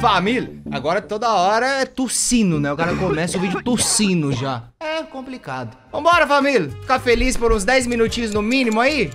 família. Agora toda hora é tossindo, né? O cara começa o vídeo tossindo já. É complicado. Vambora, família. Ficar feliz por uns 10 minutinhos no mínimo aí?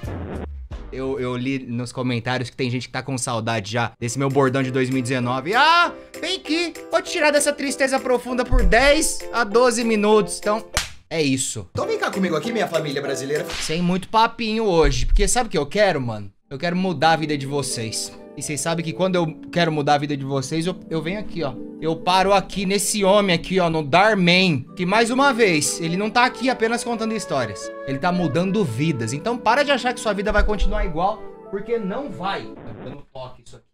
Eu, eu, li nos comentários que tem gente que tá com saudade já desse meu bordão de 2019. Ah, vem aqui, vou te tirar dessa tristeza profunda por 10 a 12 minutos. Então, é isso. Então vem cá comigo aqui, minha família brasileira. Sem muito papinho hoje, porque sabe o que eu quero, mano? Eu quero mudar a vida de vocês. E vocês sabem que quando eu quero mudar a vida de vocês, eu, eu venho aqui, ó. Eu paro aqui nesse homem aqui, ó, no Darman. Que mais uma vez, ele não tá aqui apenas contando histórias. Ele tá mudando vidas. Então para de achar que sua vida vai continuar igual, porque não vai. Tá dando toque isso aqui.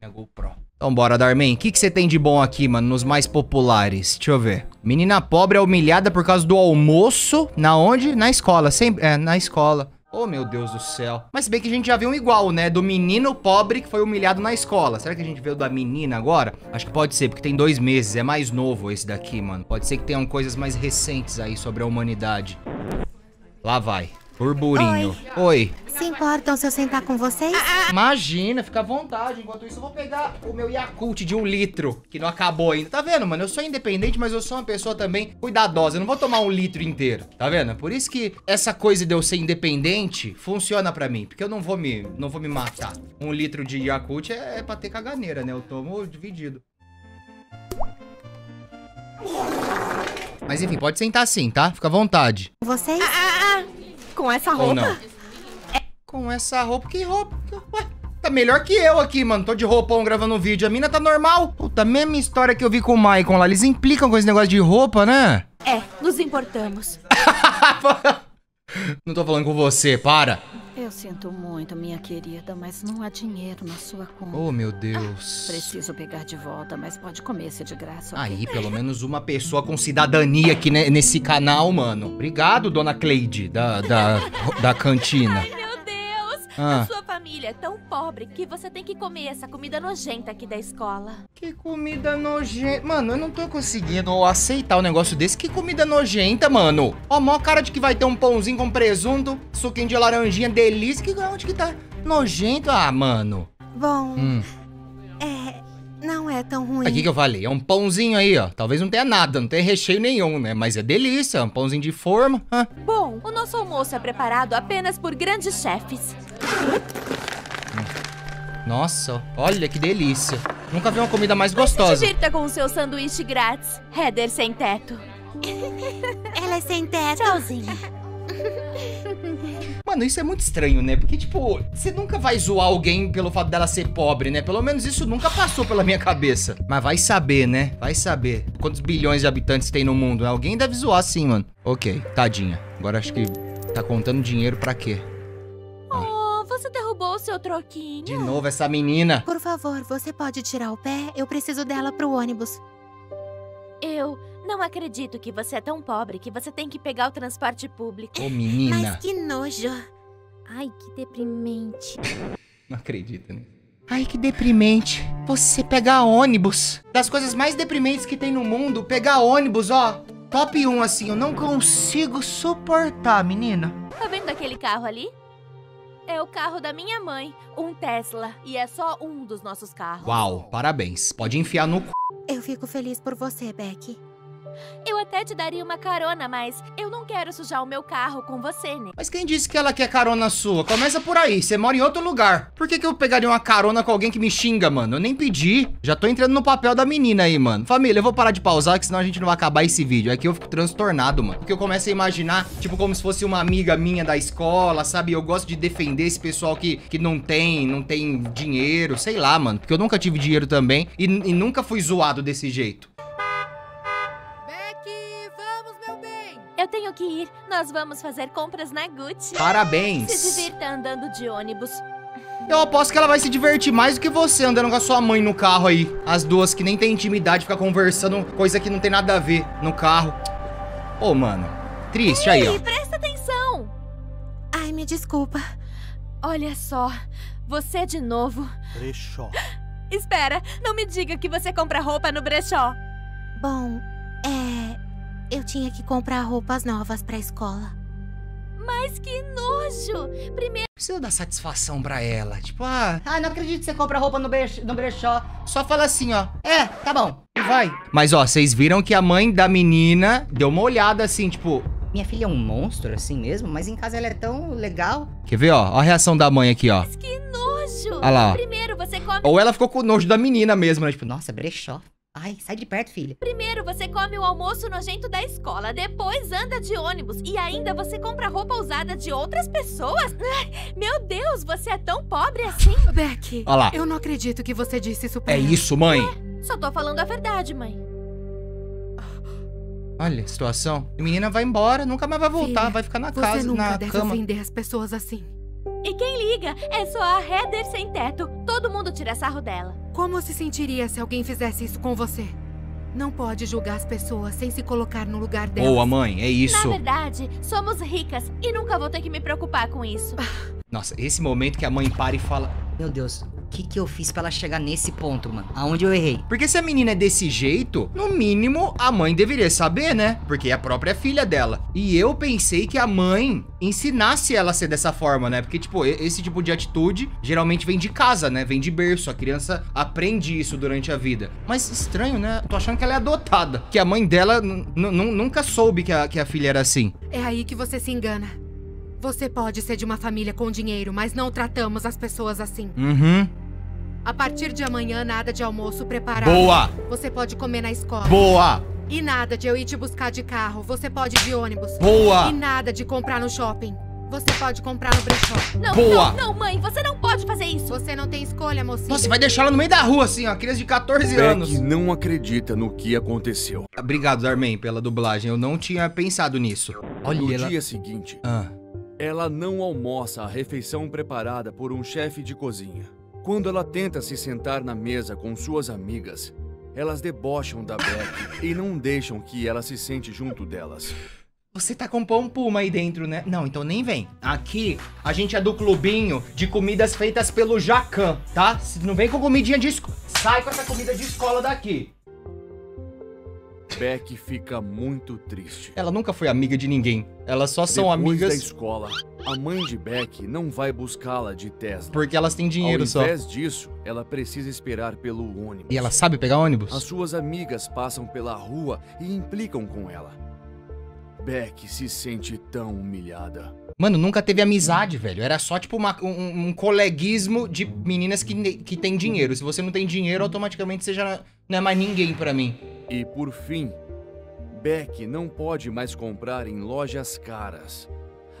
Minha GoPro. Então bora, Darman. O que, você tem de bom aqui, mano, nos mais populares? Deixa eu ver. Menina pobre é humilhada por causa do almoço. Na onde? Na escola. Sempre. É, na escola. Oh, meu Deus do céu. Mas se bem que a gente já viu um igual, né? Do menino pobre que foi humilhado na escola. Será que a gente viu da menina agora? Acho que pode ser, porque tem dois meses. É mais novo esse daqui, mano. Pode ser que tenham coisas mais recentes aí sobre a humanidade. Lá vai. Burburinho. Oi. Oi. Se importam se eu sentar com vocês? Imagina, fica à vontade. Enquanto isso, eu vou pegar o meu Yakult de um litro, que não acabou ainda. Tá vendo, mano? Eu sou independente, mas eu sou uma pessoa também cuidadosa. Eu não vou tomar um litro inteiro, tá vendo? Por isso que essa coisa de eu ser independente funciona pra mim. Porque eu não vou me, não vou me matar. Um litro de Yakult é, é pra ter caganeira, né? Eu tomo dividido. Mas enfim, pode sentar assim, tá? Fica à vontade. Vocês? Com essa Ou roupa? Com essa roupa, que roupa? Ué, tá melhor que eu aqui, mano. Tô de roupão gravando um vídeo. A mina tá normal. Puta, mesma história que eu vi com o Maicon lá. Eles implicam com esse negócio de roupa, né? É, nos importamos. Não tô falando com você, para. Eu sinto muito, minha querida, mas não há dinheiro na sua conta. Oh, meu Deus. Preciso pegar de volta, mas pode comer esse de graça. ok? Aí, pelo menos uma pessoa com cidadania aqui ne- nesse canal, mano. Obrigado, dona Cleide, da, da, da cantina. Ai! Ah. A sua família é tão pobre que você tem que comer essa comida nojenta aqui da escola. Que comida nojenta. Mano, eu não tô conseguindo aceitar um negócio desse. Que comida nojenta, mano. Ó, mó cara de que vai ter um pãozinho com presunto, suquinho de laranjinha, delícia. Que onde que tá nojento? Ah, mano. Bom, Hum. é. Não é tão ruim. Aqui que eu falei, é um pãozinho aí, ó. Talvez não tenha nada, não tenha recheio nenhum, né? Mas é delícia, é um pãozinho de forma. Ah. Bom, o nosso almoço é preparado apenas por grandes chefes. Nossa, olha que delícia. Nunca vi uma comida mais Se gostosa. divirta com o seu sanduíche grátis. Heather sem teto. Ela é sem teto. Tchauzinho. Mano, isso é muito estranho, né? Porque, tipo, você nunca vai zoar alguém pelo fato dela ser pobre, né? Pelo menos isso nunca passou pela minha cabeça. Mas vai saber, né? Vai saber. Quantos bilhões de habitantes tem no mundo? Alguém deve zoar sim, mano. Ok, tadinha. Agora acho que tá contando dinheiro pra quê? Derrubou o seu troquinho. De novo essa menina. Por favor, você pode tirar o pé? Eu preciso dela pro ônibus. Eu não acredito que você é tão pobre que você tem que pegar o transporte público. Ô, Mas menina. que nojo. Ai, que deprimente. Não acredito, né? Ai, que deprimente. Você pegar ônibus. Das coisas mais deprimentes que tem no mundo, pegar ônibus, ó. Top 1, assim, eu não consigo suportar, menina. Tá vendo aquele carro ali? É o carro da minha mãe, um Tesla, e é só um dos nossos carros. Uau, parabéns. Pode enfiar no c... Eu fico feliz por você, Becky. Eu até te daria uma carona, mas eu não quero sujar o meu carro com você, né? Mas quem disse que ela quer carona sua? Começa por aí, você mora em outro lugar. Por que, que eu pegaria uma carona com alguém que me xinga, mano? Eu nem pedi. Já tô entrando no papel da menina aí, mano. Família, eu vou parar de pausar, que senão a gente não vai acabar esse vídeo. É que eu fico transtornado, mano. Porque eu começo a imaginar, tipo, como se fosse uma amiga minha da escola, sabe? Eu gosto de defender esse pessoal que, que não tem, não tem dinheiro, sei lá, mano. Porque eu nunca tive dinheiro também e, e nunca fui zoado desse jeito. Eu tenho que ir. Nós vamos fazer compras na Gucci. Parabéns. Se divirta andando de ônibus. Eu aposto que ela vai se divertir mais do que você andando com a sua mãe no carro aí. As duas que nem tem intimidade, ficar conversando coisa que não tem nada a ver no carro. Ô, mano. Triste aí, ó. Presta atenção! Ai, me desculpa. Olha só, você de novo. Brechó. Espera, não me diga que você compra roupa no brechó. Bom, é. Eu tinha que comprar roupas novas pra escola. Mas que nojo! Primeiro Precisa dar satisfação pra ela. Tipo, ah, Ah, não acredito que você compra roupa no, brech- no brechó. só fala assim, ó. É, tá bom. E vai. Mas ó, vocês viram que a mãe da menina deu uma olhada assim, tipo. Minha filha é um monstro assim mesmo, mas em casa ela é tão legal. Quer ver, ó? Ó a reação da mãe aqui, ó. que nojo! Olha lá, ó. Primeiro você come. Ou ela ficou com nojo da menina mesmo, né? Tipo, Nossa, brechó. Ai, sai de perto, filha. Primeiro você come o almoço nojento da escola, depois anda de ônibus e ainda você compra roupa usada de outras pessoas? Ai, meu Deus, você é tão pobre assim? Beck, Ó lá. eu não acredito que você disse isso pra é ela. isso, mãe. Só tô falando a verdade, mãe. Olha a situação. A menina vai embora, nunca mais vai voltar, Filha, vai ficar na Você casa, nunca na deve cama. ofender as pessoas assim. E quem liga é só a Heather sem teto. Todo mundo tira sarro dela. Como se sentiria se alguém fizesse isso com você? Não pode julgar as pessoas sem se colocar no lugar delas. Boa, mãe, é Na isso. verdade, somos ricas e nunca vou ter que me preocupar com isso. Nossa, esse momento que a mãe para e fala. Meu Deus, que que eu fiz pra ela chegar nesse ponto, mano? Aonde eu errei? Porque se a menina é desse jeito, no mínimo a mãe deveria saber, né? Porque é a própria filha dela. E eu pensei que a mãe ensinasse ela a ser dessa forma, né? Porque, tipo, esse tipo de atitude geralmente vem de casa, né? Vem de berço. A criança aprende isso durante a vida. Mas estranho, né? Tô achando que ela é adotada. Que a mãe dela nunca soube que a, que a filha era assim. É aí que você se engana. Você pode ser de uma família com dinheiro, mas não tratamos as pessoas assim. Uhum. A partir de amanhã, nada de almoço preparado. Boa! Você pode comer na escola. Boa! E nada de eu ir te buscar de carro. Você pode ir de ônibus. Boa! E nada de comprar no shopping. Você pode comprar no brechó. Não, Boa! não, não, mãe, você não pode fazer isso. Você não tem escolha, mocinha. Nossa, vai deixar ela no meio da rua, assim, ó. Criança de 14 anos. Beck não acredita no que aconteceu. Obrigado, Darmen, pela dublagem. Eu não tinha pensado nisso. Olha No ela. dia seguinte, Ah, ela não almoça a refeição preparada por um chefe de cozinha. Quando ela tenta se sentar na mesa com suas amigas, elas debocham da Beck e não deixam que ela se sente junto delas. você tá com pão puma aí dentro, né? Não, então nem vem. Aqui, a gente é do clubinho de comidas feitas pelo Jacan, tá? Não vem com comidinha de escola. Sai com essa comida de escola daqui. Beck fica muito triste. Ela nunca foi amiga de ninguém. Elas só são Depois da amigas escola, a mãe de Beck não vai buscá-la de Tesla. porque elas têm dinheiro Ao só. invés disso, ela precisa esperar pelo ônibus. E ela sabe pegar ônibus? As suas amigas passam pela rua e implicam com ela. Beck se sente tão humilhada. Mano, nunca teve amizade, velho. Era só, tipo, uma- um, um coleguismo de meninas que, que tem dinheiro. Se você não tem dinheiro, automaticamente você já não é mais ninguém pra mim. E por fim, Beck não pode mais comprar em lojas caras.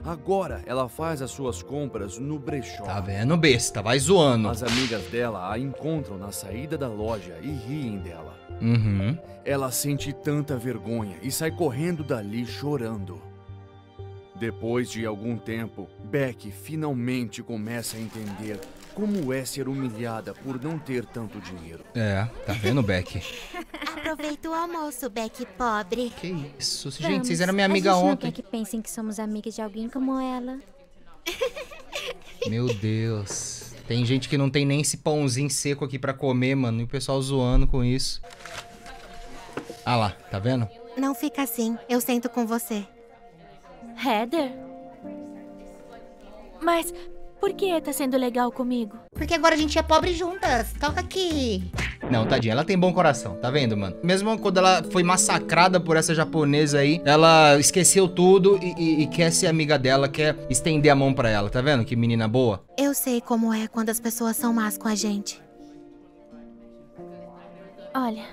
Agora ela faz as suas compras no brechó. Tá vendo, besta? Vai zoando. As amigas dela a encontram na saída da loja e riem dela. Uhum. Ela sente tanta vergonha e sai correndo dali chorando. Depois de algum tempo, Beck finalmente começa a entender como é ser humilhada por não ter tanto dinheiro. É, tá vendo, Beck? Aproveita o almoço, Beck pobre. Que isso? Gente, Vamos. vocês eram minha A amiga gente não ontem. quer que pensem que somos amigas de alguém como ela. Meu Deus. Tem gente que não tem nem esse pãozinho seco aqui pra comer, mano. E o pessoal zoando com isso. Ah lá, tá vendo? Não fica assim. Eu sento com você. Heather? Mas por que tá sendo legal comigo? Porque agora a gente é pobre juntas. Toca aqui. Não, tadinha, ela tem bom coração, tá vendo, mano? Mesmo quando ela foi massacrada por essa japonesa aí, ela esqueceu tudo e, e- e quer ser amiga dela, quer estender a mão pra ela, tá vendo? Que menina boa. Eu sei como é quando as pessoas são más com a gente. Olha,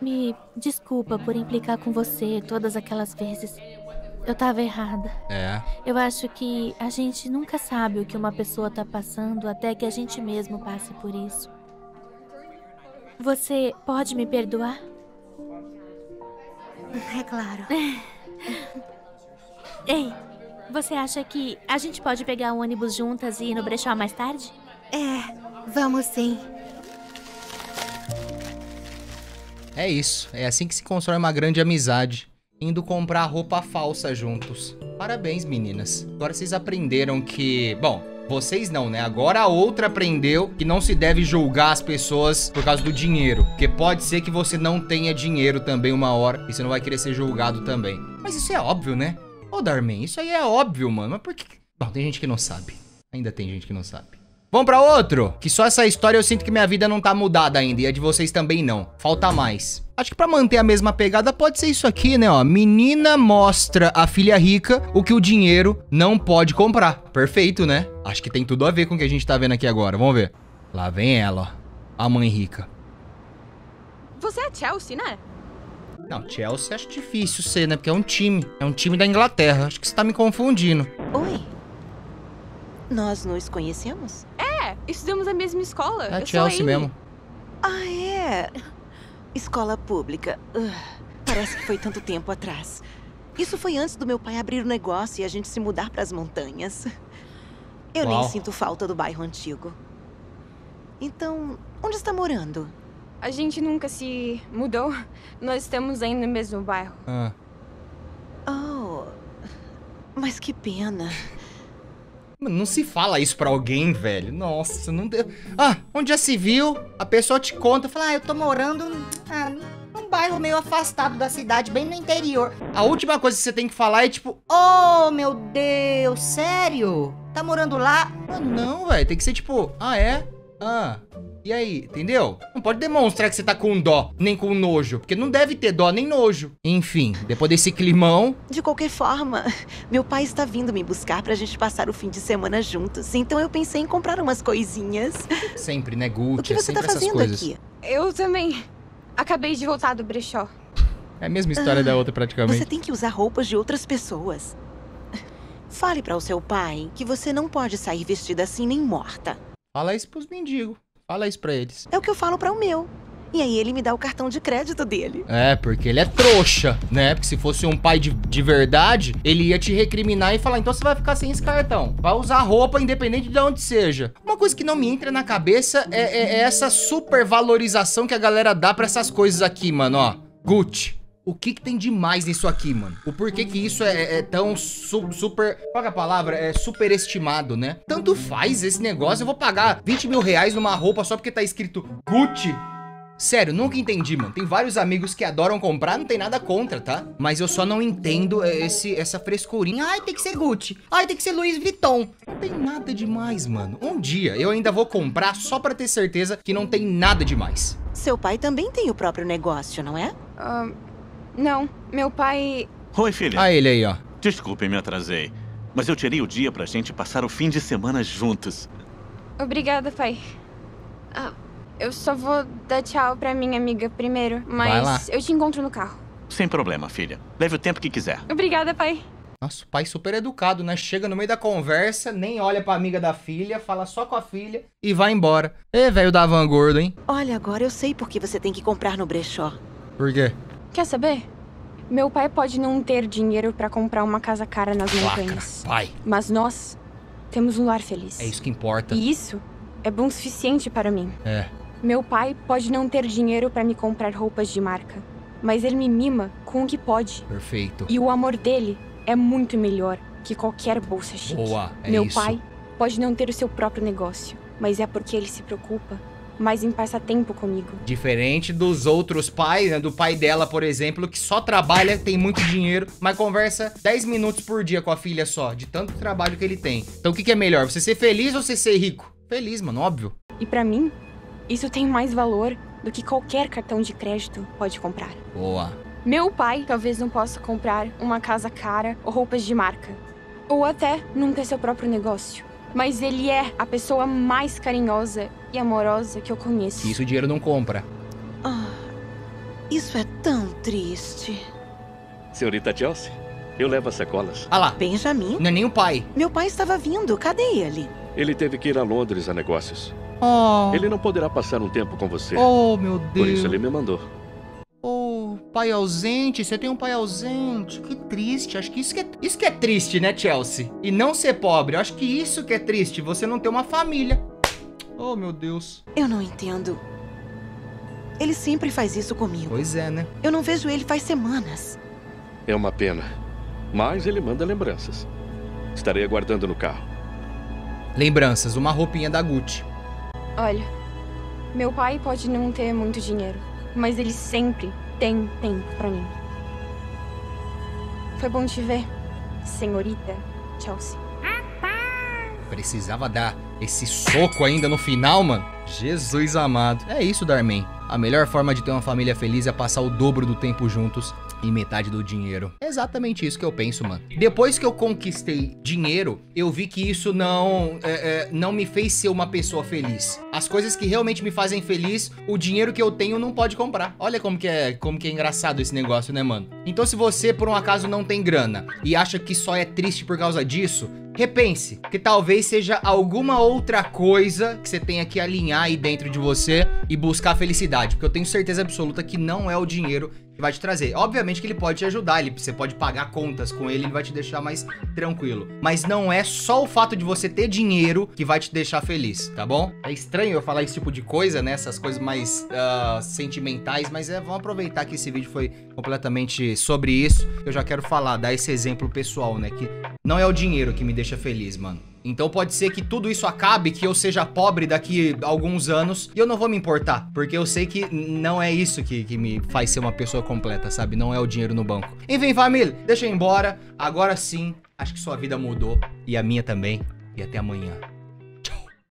me desculpa por implicar com você todas aquelas vezes. Eu tava errada. É. Eu acho que a gente nunca sabe o que uma pessoa tá passando até que a gente mesmo passe por isso. Você pode me perdoar? É claro. Ei, você acha que a gente pode pegar um ônibus juntas e ir no brechó mais tarde? É, vamos sim. É isso. É assim que se constrói uma grande amizade. Indo comprar roupa falsa juntos. Parabéns, meninas. Agora vocês aprenderam que. Bom, vocês não, né? Agora a outra aprendeu que não se deve julgar as pessoas por causa do dinheiro. Porque pode ser que você não tenha dinheiro também uma hora e você não vai querer ser julgado também. Mas isso é óbvio, né? Ô, Darman, isso aí é óbvio, mano. Mas por que. Bom, tem gente que não sabe. Ainda tem gente que não sabe. Vamos pra outro? Que só essa história eu sinto que minha vida não tá mudada ainda. E a de vocês também não. Falta mais. Acho que pra manter a mesma pegada pode ser isso aqui, né? Ó, menina mostra a filha rica o que o dinheiro não pode comprar. Perfeito, né? Acho que tem tudo a ver com o que a gente tá vendo aqui agora. Vamos ver. Lá vem ela, ó. A mãe rica. Você é Chelsea, né? Não, Chelsea acho difícil ser, né? Porque é um time. É um time da Inglaterra. Acho que você tá me confundindo. Oi. Nós nos conhecemos? É, estudamos na mesma escola. É a Eu Chelsea mesmo. Ah, é. Escola pública. Ugh, parece que foi tanto tempo atrás. Isso foi antes do meu pai abrir o negócio e a gente se mudar para as montanhas. Eu Uau. nem sinto falta do bairro antigo. Então, onde está morando? A gente nunca se mudou. Nós estamos ainda no mesmo bairro. Ah. Oh, mas que pena. Mano, não se fala isso pra alguém, velho. Nossa, não deu. Ah, onde já se viu, a pessoa te conta, fala, ah, eu tô morando ah, num bairro meio afastado da cidade, bem no interior. A última coisa que você tem que falar é tipo, Oh, meu Deus, sério? Tá morando lá? ah, não, velho. Tem que ser tipo, ah, é? Ah. E aí, entendeu? Não pode demonstrar que você tá com dó, nem com nojo, porque não deve ter dó nem nojo. Enfim, depois desse climão, De qualquer forma, meu pai está vindo me buscar pra gente passar o fim de semana juntos. Então eu pensei em comprar umas coisinhas. sempre, né, O Gucci, que é você sempre tá fazendo aqui? Eu também. Acabei de voltar do brechó. É a mesma história da outra, praticamente. Você tem que usar roupas de outras pessoas. Fale para o seu pai que você não pode sair vestida assim nem morta. Fala isso pros mendigos. Fala isso pra eles. É o que eu falo para o meu. E aí ele me dá o cartão de crédito dele. É, porque ele é trouxa, né? Porque se fosse um pai de, de verdade, ele ia te recriminar e falar: então você vai ficar sem esse cartão. Vai usar roupa independente de onde seja. Uma coisa que não me entra na cabeça é, é- é essa supervalorização que a galera dá pra essas coisas aqui, mano, ó. Gucci. O que, que tem de mais nisso aqui, mano? O porquê que isso é, é tão su- super. Qual é a palavra? É superestimado, né? Tanto faz esse negócio. Eu vou pagar 20 mil reais numa roupa só porque tá escrito Gucci. Sério, nunca entendi, mano. Tem vários amigos que adoram comprar, não tem nada contra, tá? Mas eu só não entendo é, esse, essa frescurinha. Ai, tem que ser Gucci. Ai, tem que ser Louis Vuitton. Não tem nada demais, mano. Um dia eu ainda vou comprar só pra ter certeza que não tem nada demais. Seu pai também tem o próprio negócio, não é? Ah, não, meu pai. Oi, filha. Ah, ele aí, ó. Desculpe, me atrasei. Mas eu tirei o dia pra gente passar o fim de semana juntos. Obrigada, pai. Ah, eu só vou dar tchau pra minha amiga primeiro, Vai lá. mas eu te encontro no carro. Sem problema, filha. Leve o tempo que quiser. Obrigada, pai. Nossa, o pai super educado, né? Chega no meio da conversa, nem olha pra amiga da filha, fala só com a filha e vai embora. Ê, velho da Van Gordo, hein? Olha, agora eu sei por que você tem que comprar no brechó. Por quê? Quer saber? Meu pai pode não ter dinheiro pra comprar uma casa cara nas Lacra, montanhas. pai. Mas nós temos um lar feliz. É isso que importa. E isso é bom o suficiente para mim. É. Meu pai pode não ter dinheiro para me comprar roupas de marca, mas ele me mima com o que pode. Perfeito. E o amor dele é muito melhor que qualquer bolsa chique. Boa, é Meu isso. pai pode não ter o seu próprio negócio, mas é porque ele se preocupa mais em passar tempo comigo. Diferente dos outros pais, né? Do pai dela, por exemplo, que só trabalha, tem muito dinheiro, mas conversa 10 minutos por dia com a filha só, de tanto trabalho que ele tem. Então o que, que é melhor? Você ser feliz ou você ser rico? Feliz, mano, óbvio. E pra mim, isso tem mais valor do que qualquer cartão de crédito pode comprar. Boa. Meu pai talvez não possa comprar uma casa cara ou roupas de marca. Ou até não ter seu próprio negócio. Mas ele é a pessoa mais carinhosa e amorosa que eu conheço. Isso o dinheiro não compra. Ah, isso é tão triste. Senhorita Chelsea, eu levo as sacolas. Ah lá. Benjamin? Não é nem o pai. Meu pai estava vindo. Cadê ele? Ele teve que ir a Londres a negócios. Oh. Ele não poderá passar um tempo com você. Oh, meu Por Deus. isso ele me mandou. Oh, pai ausente, você tem um pai ausente. Que triste. Acho que isso que é, isso que é triste, né, Chelsea? E não ser pobre. Eu acho que isso que é triste, você não ter uma família. Oh, meu Deus. Eu não entendo. Ele sempre faz isso comigo. Pois é, né? Eu não vejo ele faz semanas. É uma pena. Mas ele manda lembranças. Estarei aguardando no carro. Lembranças, uma roupinha da Gucci. Olha, meu pai pode não ter muito dinheiro, mas ele sempre tem tempo pra mim. Foi bom te ver. senhorita Chelsea. Precisava dar esse soco ainda no final, mano. Jesus amado. É isso, Darman. A melhor forma de ter uma família feliz é passar o dobro do tempo juntos e metade do dinheiro. É exatamente isso que eu penso, mano. Depois que eu conquistei dinheiro, eu vi que isso não, é, é, não me fez ser uma pessoa feliz. As coisas que realmente me fazem feliz, o dinheiro que eu tenho não pode comprar. Olha como que é, como que é engraçado esse negócio, né, mano? Então se você por um acaso não tem grana e acha que só é triste por causa disso, repense, que talvez seja alguma outra coisa que você tenha que alinhar aí dentro de você e buscar felicidade, porque eu tenho certeza absoluta que não é o dinheiro que vai te trazer. Obviamente que ele pode te ajudar, ele, você pode pagar contas com ele, ele vai te deixar mais tranquilo. Mas não é só o fato de você ter dinheiro que vai te deixar feliz, tá bom? É estranho eu falar esse tipo de coisa, né? Essas coisas mais uh, sentimentais, mas é, vamos aproveitar que esse vídeo foi completamente sobre isso. Eu já quero falar, dar esse exemplo pessoal, né? Que não é o dinheiro que me deixa feliz, mano. Então pode ser que tudo isso acabe, que eu seja pobre daqui alguns anos e eu não vou me importar, porque eu sei que não é isso que, que me faz ser uma pessoa completa, sabe? Não é o dinheiro no banco. Enfim, família, deixa eu ir embora. Agora sim, acho que sua vida mudou e a minha também. E até amanhã.